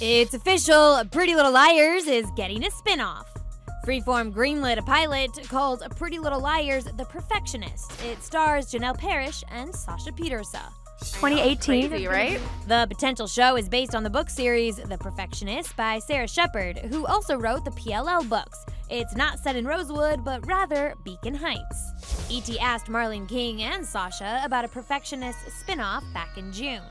It's official, Pretty Little Liars is getting a spin-off. Freeform greenlit a pilot called Pretty Little Liars The Perfectionist. It stars Janel Parrish and Sasha Pieterse. 2018, Crazy, right? The potential show is based on the book series The Perfectionist by Sara Shepard, who also wrote the PLL books. It's not set in Rosewood, but rather Beacon Heights. E.T. asked Marlene King and Sasha about a Perfectionist spin-off back in June.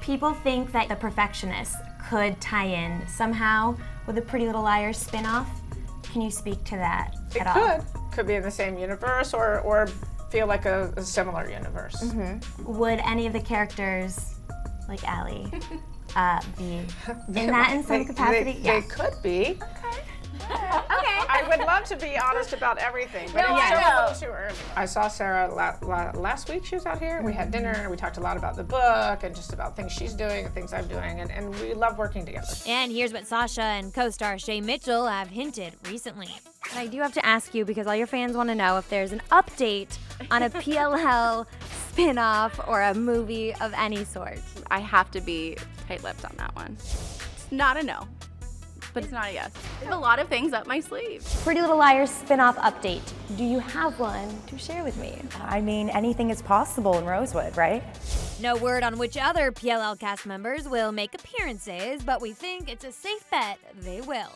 People think that The Perfectionist could tie in somehow with a Pretty Little Liars spin-off. Can you speak to that It at all? could. Could be in the same universe or, or feel like a, a similar universe. Would any of the characters, like Ali, uh, be in that in some They- capacity? They, yeah. they could be. okay. I would love to be honest about everything, but No, it's I still a know. little too early. I saw Sara la- la- last week. She was out here. We had mm-hmm. dinner we talked a lot about the book and just about things she's doing and things I'm doing, and, and we love working together. And here's what Sasha and co-star Shay Mitchell have hinted recently. I do have to ask you because all your fans want to know if there's an update on a PLL spin-off or a movie of any sort. I have to be tight-lipped on that one. It's not a no, but it's not a yes. I have a lot of things up my sleeve. Pretty Little Liars spin-off update. Do you have one to share with me? I mean, anything is possible in Rosewood, right? No word on which other PLL cast members will make appearances, but we think it's a safe bet they will.